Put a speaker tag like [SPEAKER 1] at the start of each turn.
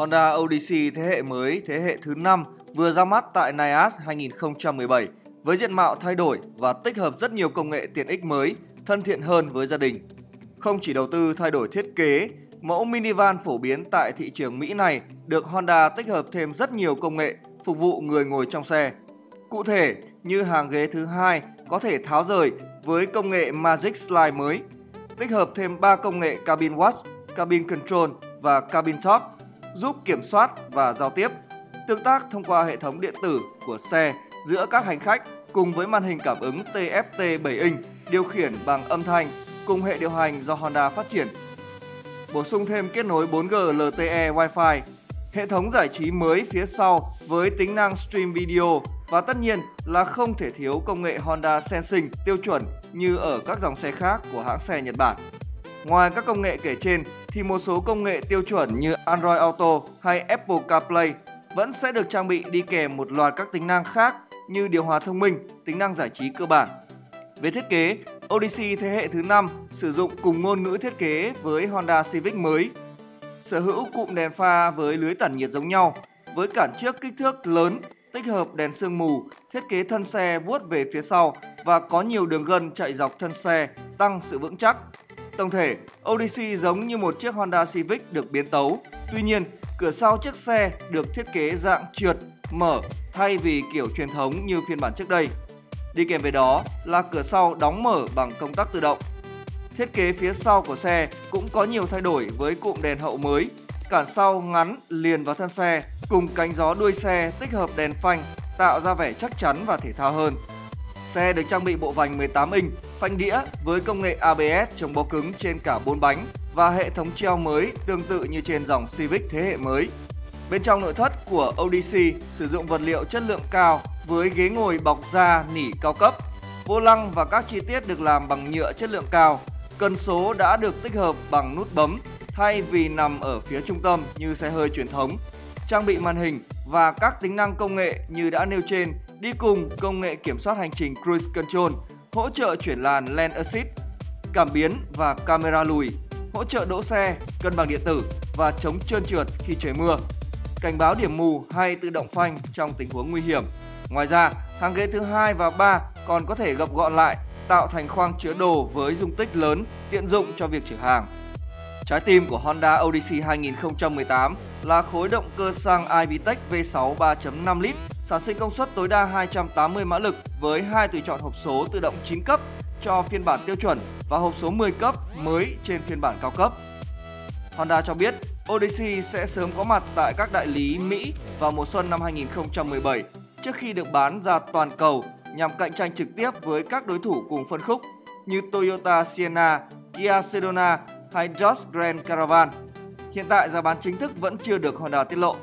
[SPEAKER 1] Honda Odyssey thế hệ mới thế hệ thứ 5 vừa ra mắt tại NIAS 2017 với diện mạo thay đổi và tích hợp rất nhiều công nghệ tiện ích mới, thân thiện hơn với gia đình. Không chỉ đầu tư thay đổi thiết kế, mẫu minivan phổ biến tại thị trường Mỹ này được Honda tích hợp thêm rất nhiều công nghệ phục vụ người ngồi trong xe. Cụ thể như hàng ghế thứ hai có thể tháo rời với công nghệ Magic Slide mới, tích hợp thêm 3 công nghệ Cabin Watch, Cabin Control và Cabin Talk giúp kiểm soát và giao tiếp, tương tác thông qua hệ thống điện tử của xe giữa các hành khách cùng với màn hình cảm ứng TFT 7 inch điều khiển bằng âm thanh cùng hệ điều hành do Honda phát triển. Bổ sung thêm kết nối 4G LTE Wi-Fi, hệ thống giải trí mới phía sau với tính năng stream video và tất nhiên là không thể thiếu công nghệ Honda Sensing tiêu chuẩn như ở các dòng xe khác của hãng xe Nhật Bản. Ngoài các công nghệ kể trên thì một số công nghệ tiêu chuẩn như Android Auto hay Apple CarPlay vẫn sẽ được trang bị đi kèm một loạt các tính năng khác như điều hòa thông minh, tính năng giải trí cơ bản. Về thiết kế, Odyssey thế hệ thứ 5 sử dụng cùng ngôn ngữ thiết kế với Honda Civic mới. Sở hữu cụm đèn pha với lưới tản nhiệt giống nhau, với cản trước kích thước lớn, tích hợp đèn sương mù, thiết kế thân xe vuốt về phía sau và có nhiều đường gân chạy dọc thân xe, tăng sự vững chắc. Tổng thể, Odyssey giống như một chiếc Honda Civic được biến tấu. Tuy nhiên, cửa sau chiếc xe được thiết kế dạng trượt, mở thay vì kiểu truyền thống như phiên bản trước đây. Đi kèm với đó là cửa sau đóng mở bằng công tắc tự động. Thiết kế phía sau của xe cũng có nhiều thay đổi với cụm đèn hậu mới, cản sau ngắn liền vào thân xe cùng cánh gió đuôi xe tích hợp đèn phanh tạo ra vẻ chắc chắn và thể thao hơn. Xe được trang bị bộ vành 18 inch, phanh đĩa với công nghệ ABS chống bó cứng trên cả 4 bánh và hệ thống treo mới tương tự như trên dòng Civic thế hệ mới. Bên trong nội thất của ODC sử dụng vật liệu chất lượng cao với ghế ngồi bọc da nỉ cao cấp. Vô lăng và các chi tiết được làm bằng nhựa chất lượng cao. Cần số đã được tích hợp bằng nút bấm thay vì nằm ở phía trung tâm như xe hơi truyền thống. Trang bị màn hình và các tính năng công nghệ như đã nêu trên đi cùng công nghệ kiểm soát hành trình Cruise Control, hỗ trợ chuyển làn Lane Assist, cảm biến và camera lùi, hỗ trợ đỗ xe, cân bằng điện tử và chống trơn trượt khi trời mưa, cảnh báo điểm mù hay tự động phanh trong tình huống nguy hiểm. Ngoài ra, hàng ghế thứ hai và 3 còn có thể gập gọn lại, tạo thành khoang chứa đồ với dung tích lớn, tiện dụng cho việc chở hàng. Trái tim của Honda Odyssey 2018 là khối động cơ xăng iVTEC V6 3.5 lít, sản sinh công suất tối đa 280 mã lực với hai tùy chọn hộp số tự động 9 cấp cho phiên bản tiêu chuẩn và hộp số 10 cấp mới trên phiên bản cao cấp. Honda cho biết Odyssey sẽ sớm có mặt tại các đại lý Mỹ vào mùa xuân năm 2017 trước khi được bán ra toàn cầu nhằm cạnh tranh trực tiếp với các đối thủ cùng phân khúc như Toyota Sienna, Kia Sedona hay Dodge Grand Caravan. Hiện tại giá bán chính thức vẫn chưa được Honda tiết lộ.